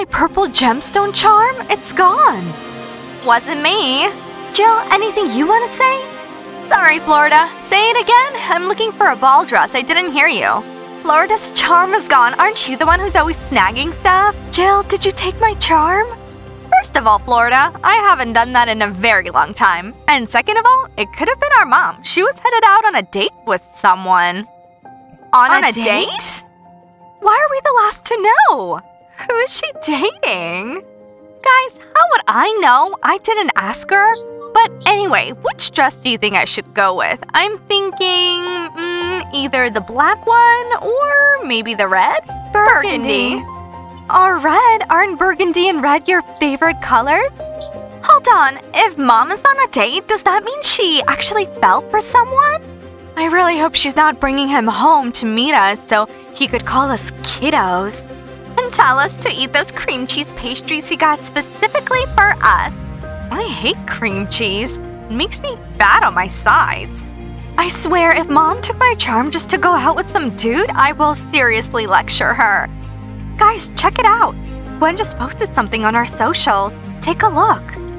my purple gemstone charm? It's gone. Wasn't me. Jill, anything you want to say? Sorry, Florida. Say it again. I'm looking for a ball dress. I didn't hear you. Florida's charm is gone. Aren't you the one who's always snagging stuff? Jill, did you take my charm? First of all, Florida, I haven't done that in a very long time. And second of all, it could have been our mom. She was headed out on a date with someone. On, On a, a date? date? Why are we the last to know? Who is she dating? Guys, how would I know? I didn't ask her. But anyway, which dress do you think I should go with? I'm thinking mm, either the black one or maybe the red? Burgundy. Are red, aren't burgundy and red your favorite colors? Hold on, if mom is on a date, does that mean she actually fell for someone? I really hope she's not bringing him home to meet us so he could call us kiddos tell us to eat those cream cheese pastries he got specifically for us. I hate cream cheese. It makes me fat on my sides. I swear, if mom took my charm just to go out with some dude, I will seriously lecture her. Guys, check it out. Gwen just posted something on our socials. Take a look.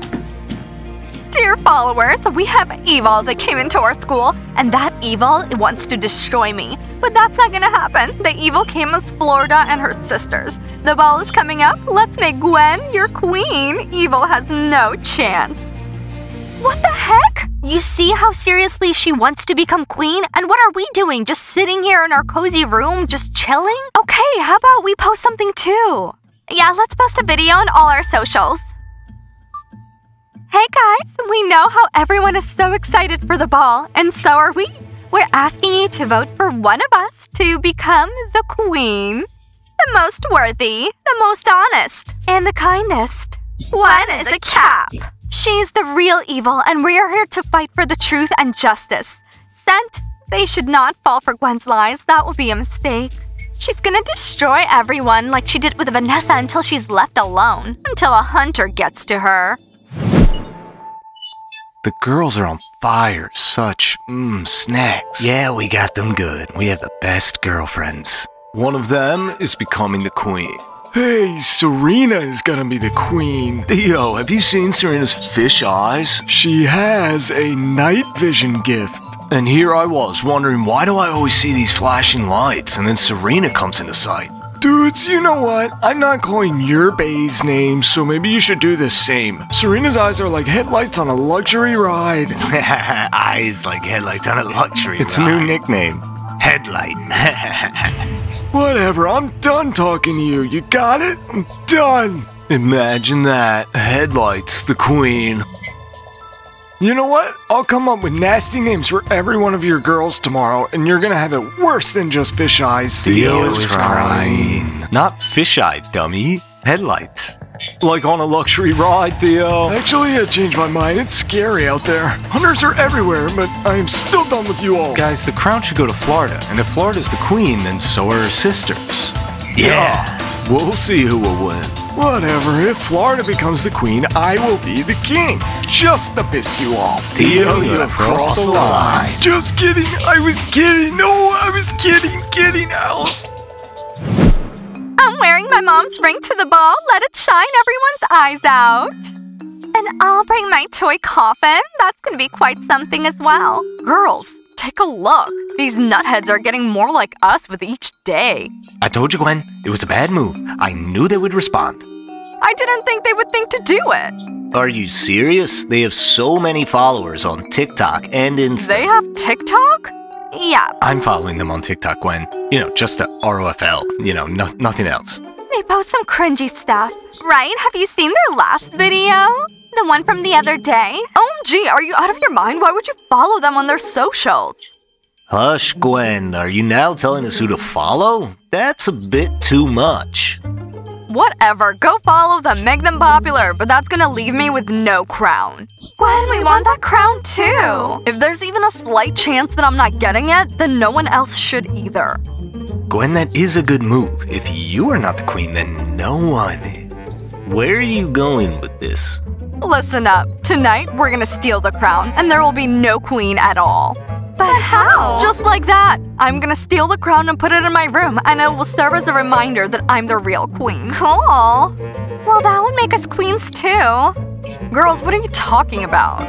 Dear followers, we have evil that came into our school, and that evil wants to destroy me. But that's not gonna happen. The evil came as Florida and her sisters. The ball is coming up. Let's make Gwen your queen. Evil has no chance. What the heck? You see how seriously she wants to become queen? And what are we doing? Just sitting here in our cozy room, just chilling? Okay, how about we post something too? Yeah, let's post a video on all our socials. Hey guys, we know how everyone is so excited for the ball, and so are we. We're asking you to vote for one of us to become the queen. The most worthy, the most honest, and the kindest. One is a cap. She's the real evil, and we are here to fight for the truth and justice. Scent, they should not fall for Gwen's lies. That will be a mistake. She's gonna destroy everyone like she did with Vanessa until she's left alone, until a hunter gets to her. The girls are on fire. Such, mmm, snacks. Yeah, we got them good. We have the best girlfriends. One of them is becoming the queen. Hey, Serena is gonna be the queen. Theo, have you seen Serena's fish eyes? She has a night vision gift. And here I was wondering why do I always see these flashing lights and then Serena comes into sight? Dudes, you know what? I'm not calling your bae's name, so maybe you should do the same. Serena's eyes are like headlights on a luxury ride. Eyes like headlights on a luxury It's a new nickname. Headlight. Whatever, I'm done talking to you. You got it? I'm done. Imagine that. Headlights, the queen. You know what? I'll come up with nasty names for every one of your girls tomorrow, and you're gonna have it worse than just fish eyes. Theo is crying. Not fish eye, dummy. Headlights. Like on a luxury ride, Theo. Actually, I changed my mind. It's scary out there. Hunters are everywhere, but I am still done with you all. Guys, the crown should go to Florida, and if Florida's the queen, then so are her sisters. Yeah. We'll see who will win. Whatever, if Florida becomes the queen, I will be the king. Just to piss you off. Theo, you have crossed the line. Just kidding, I was kidding. No, I was kidding, kidding out. I'm wearing my mom's ring to the ball. Let it shine everyone's eyes out. And I'll bring my toy coffin. That's gonna be quite something as well. Girls, take a look. These nutheads are getting more like us with each day. I told you, Gwen, it was a bad move. I knew they would respond. I didn't think they would think to do it. Are you serious? They have so many followers on TikTok and Insta. They have TikTok? Yeah, I'm following them on TikTok, Gwen. You know, just the ROFL. You know, no, nothing else. They post some cringy stuff. Right? Have you seen their last video? The one from the other day? Oh, OMG, are you out of your mind? Why would you follow them on their socials? Hush, Gwen. Are you now telling us who to follow? That's a bit too much. Whatever, go follow them, make them popular, but that's gonna leave me with no crown. Gwen, we want that crown too. If there's even a slight chance that I'm not getting it, then no one else should either. Gwen, that is a good move. If you are not the queen, then no one is. Where are you going with this? Listen up. Tonight, we're gonna steal the crown, and there will be no queen at all. But how? Just like that. I'm gonna steal the crown and put it in my room, and it will serve as a reminder that I'm the real queen. Cool. Well, that would make us queens too. Girls, what are you talking about?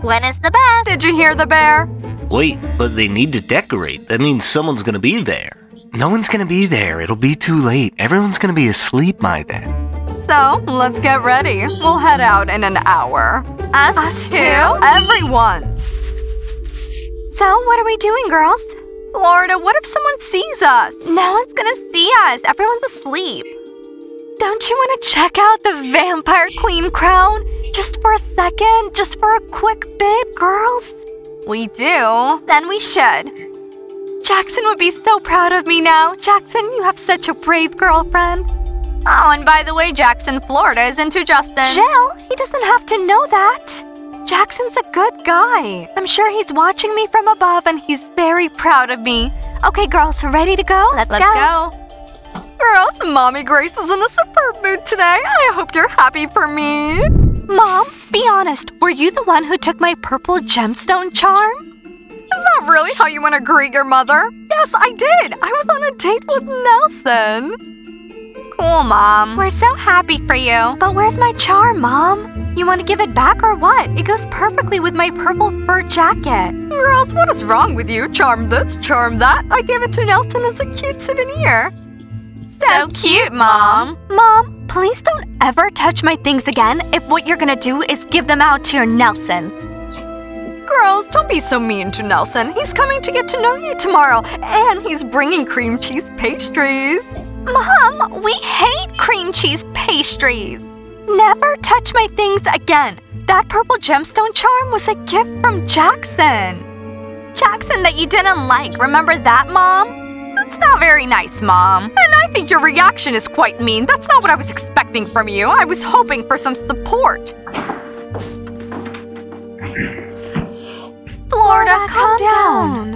Gwen is the best. Did you hear the bear? Wait, but they need to decorate. That means someone's gonna be there. No one's gonna be there. It'll be too late. Everyone's gonna be asleep by then. So, let's get ready. We'll head out in an hour. Us, Us too? too? Everyone. So, what are we doing, girls? Florida, what if someone sees us? No one's gonna see us. Everyone's asleep. Don't you want to check out the Vampire Queen crown? Just for a second? Just for a quick bit, girls? We do. Then we should. Jackson would be so proud of me now. Jackson, you have such a brave girlfriend. Oh, and by the way, Jackson, Florida is into Justin. Jill, he doesn't have to know that. Jackson's a good guy. I'm sure he's watching me from above and he's very proud of me. Okay, girls, ready to go? Let's go. go. Girls, Mommy Grace is in a superb mood today. I hope you're happy for me. Mom, be honest, were you the one who took my purple gemstone charm? Is that really how you want to greet your mother? Yes, I did. I was on a date with Nelson. Cool, Mom. We're so happy for you. But where's my charm, Mom? You want to give it back or what? It goes perfectly with my purple fur jacket. Girls, what is wrong with you? Charm this, charm that. I gave it to Nelson as a cute souvenir. So cute, Mom. Mom, please don't ever touch my things again if what you're gonna do is give them out to your Nelsons. Girls, don't be so mean to Nelson. He's coming to get to know you tomorrow, and he's bringing cream cheese pastries. Mom, we hate cream cheese pastries. Never touch my things again. That purple gemstone charm was a gift from Jackson. Jackson that you didn't like. Remember that, Mom? That's not very nice, Mom. And I think your reaction is quite mean. That's not what I was expecting from you. I was hoping for some support. Florida, calm down.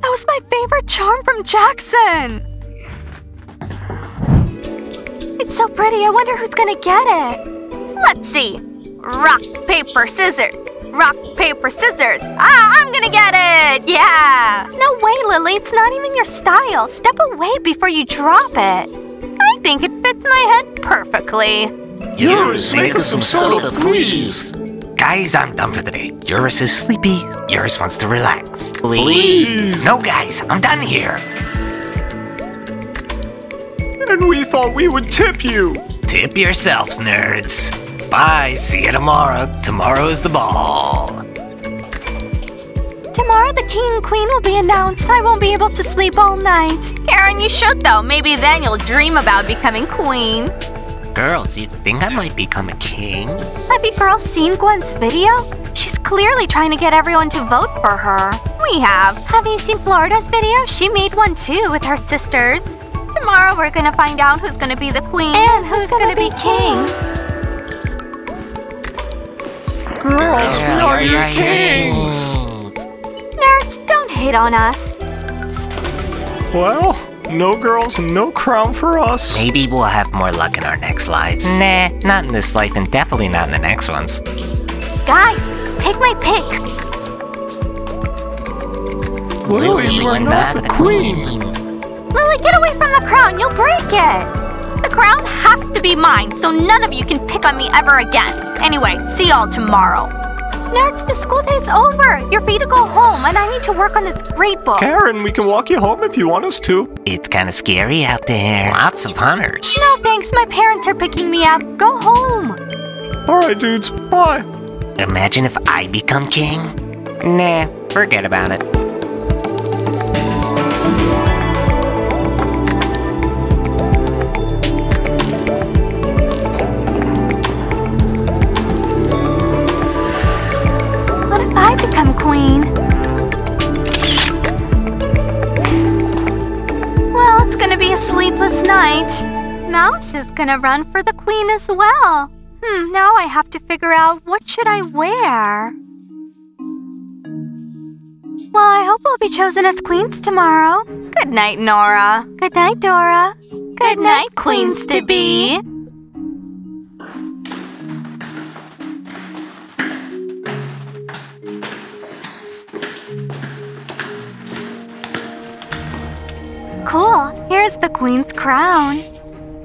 That was my favorite charm from Jackson. It's so pretty. I wonder who's gonna get it. Let's see. Rock, paper, scissors. Rock, paper, scissors. Ah, I'm gonna get it! Yeah! No way, Lily. It's not even your style. Step away before you drop it. I think it fits my head perfectly. Eurus, make us some soda, please. Guys, I'm done for the day. Eurus is sleepy. Eurus wants to relax. Please. No, guys, I'm done here. And we thought we would tip you. Tip yourselves, nerds. Bye, see you tomorrow. Tomorrow is the ball. Tomorrow the king and queen will be announced. I won't be able to sleep all night. Karen, you should though. Maybe then you'll dream about becoming queen. Girls, you think I might become a king? Have you girls seen Gwen's video? She's clearly trying to get everyone to vote for her. We have. Have you seen Florida's video? She made one too with her sisters. Tomorrow we're gonna find out who's gonna be the queen And who's gonna be king? Girls, we are your kings. Nerds, don't hate on us. Well, no girls, no crown for us. Maybe we'll have more luck in our next lives. Nah, not in this life and definitely not in the next ones. Guys, take my pick. Lily, you are not the queen. Lily, get away from the crown. You'll break it. The crown has to be mine, so none of you can pick on me ever again. Anyway, see y'all tomorrow. Nerds, the school day's over. You're free to go home, and I need to work on this grade book. Karen, we can walk you home if you want us to. It's kind of scary out there. Lots of hunters. No thanks, my parents are picking me up. Go home. Alright, dudes, bye. Imagine if I become king. Nah, forget about it. Night. Mouse is gonna run for the queen as well. Hmm, now I have to figure out what should I wear. Well, I hope we'll be chosen as queens tomorrow. Good night, Nora. Good night, Dora. Good night, queens to be. Cool. Here's the queen's crown.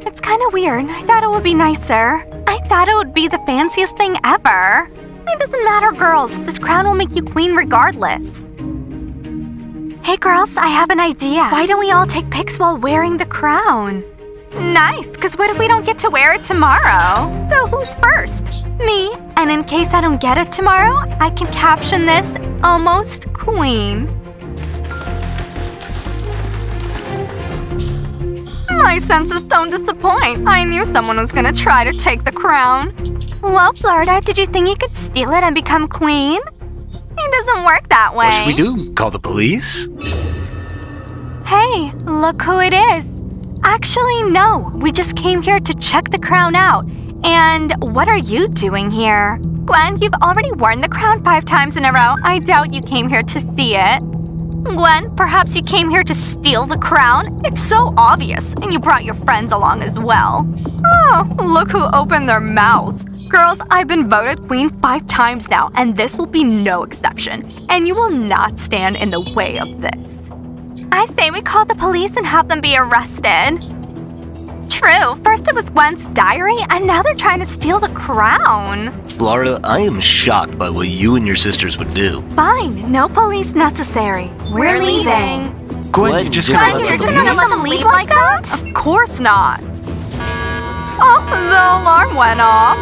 It's kind of weird. I thought it would be nicer. I thought it would be the fanciest thing ever. It doesn't matter, girls. This crown will make you queen regardless. Hey, girls, I have an idea. Why don't we all take pics while wearing the crown? Nice, because what if we don't get to wear it tomorrow? So who's first? Me. And in case I don't get it tomorrow, I can caption this almost queen. My senses don't disappoint. I knew someone was gonna try to take the crown. Well, Florida, did you think you could steal it and become queen? It doesn't work that way. What should we do? Call the police? Hey, look who it is. Actually, no. We just came here to check the crown out. And what are you doing here? Gwen, you've already worn the crown five times in a row. I doubt you came here to see it. Gwen, perhaps you came here to steal the crown? It's so obvious, and you brought your friends along as well. Oh, look who opened their mouths. Girls, I've been voted queen five times now, and this will be no exception. And you will not stand in the way of this. I say we call the police and have them be arrested. True, first it was Gwen's diary, and now they're trying to steal the crown. Florida, I am shocked by what you and your sisters would do. Fine, no police necessary. We're, leaving. Gwen, you just just gotta let let them them You're leave. gonna let them leave like that? Of course not. Oh, the alarm went off.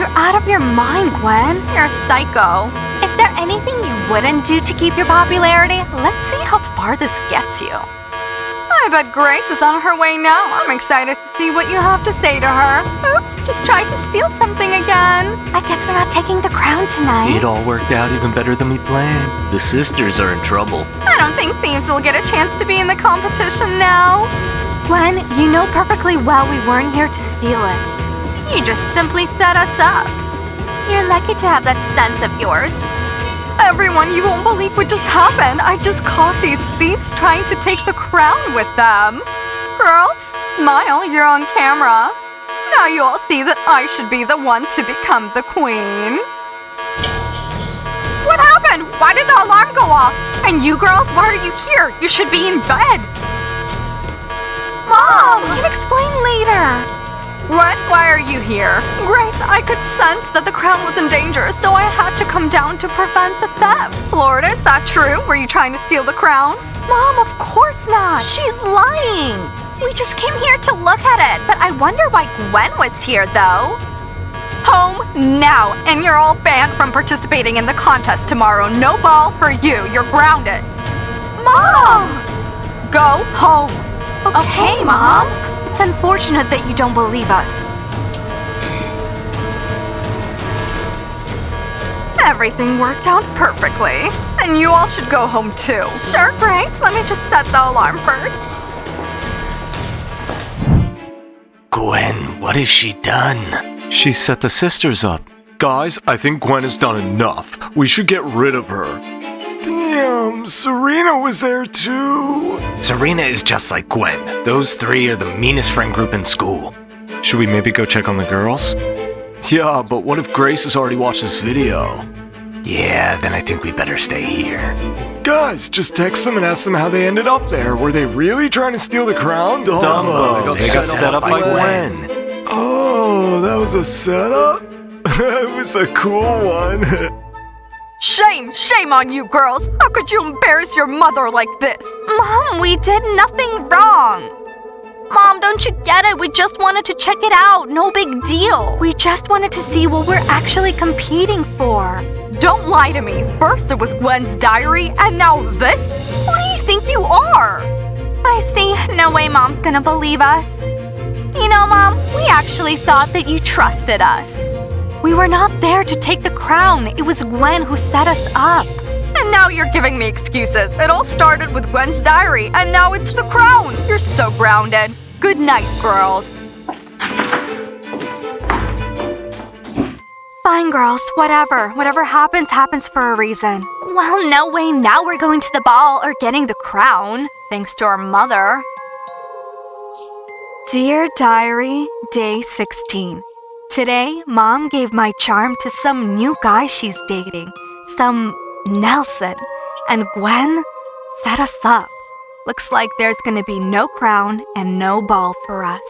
You're out of your mind, Gwen. You're a psycho. Is there anything you wouldn't do to keep your popularity? Let's see how far this gets you. I bet Grace is on her way now. I'm excited to see what you have to say to her. Oops, just tried to steal something again. I guess we're not taking the crown tonight. It all worked out even better than we planned. The sisters are in trouble. I don't think thieves will get a chance to be in the competition now. Gwen, you know perfectly well we weren't here to steal it. You just simply set us up. You're lucky to have that sense of yours. Everyone, you won't believe what just happened. I just caught these thieves trying to take the crown with them. Girls, smile, you're on camera. Now you all see that I should be the one to become the queen. What happened? Why did the alarm go off? And you girls, why are you here? You should be in bed. What? Why are you here? Grace, I could sense that the crown was in danger, so I had to come down to prevent the theft. Florida, is that true? Were you trying to steal the crown? Mom, of course not. She's lying. We just came here to look at it, but I wonder why Gwen was here, though. Home now, and you're all banned from participating in the contest tomorrow. No ball for you. You're grounded. Mom! Go home. Okay, Mom. It's unfortunate that you don't believe us. Everything worked out perfectly. And you all should go home too. Sure, Grace. Let me just set the alarm first. Gwen, what has she done? She set the sisters up. Guys, I think Gwen has done enough. We should get rid of her. Damn, Serena was there too. Serena is just like Gwen. Those three are the meanest friend group in school. Should we maybe go check on the girls? Yeah, but what if Grace has already watched this video? Yeah, then I think we better stay here. Guys, just text them and ask them how they ended up there. Were they really trying to steal the crown? Dumbo, they got set up by Gwen. Oh, that was a setup? it was a cool one. Shame, shame on you girls. How could you embarrass your mother like this? Mom, we did nothing wrong. Mom, don't you get it? We just wanted to check it out. No big deal. We just wanted to see what we're actually competing for. Don't lie to me. First it was Gwen's diary, and now this? Who do you think you are? I see. No way Mom's gonna believe us. You know, Mom, we actually thought that you trusted us. We were not there to take the crown. It was Gwen who set us up. And now you're giving me excuses. It all started with Gwen's diary, and now it's the crown. You're so grounded. Good night, girls. Fine, girls. Whatever. Whatever happens, happens for a reason. Well, no way. Now we're going to the ball or getting the crown. Thanks to our mother. Dear Diary, Day 16. Today, Mom gave my charm to some new guy she's dating, some Nelson. and Gwen set us up. Looks like there's gonna be no crown and no ball for us.